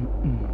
Mm-mm.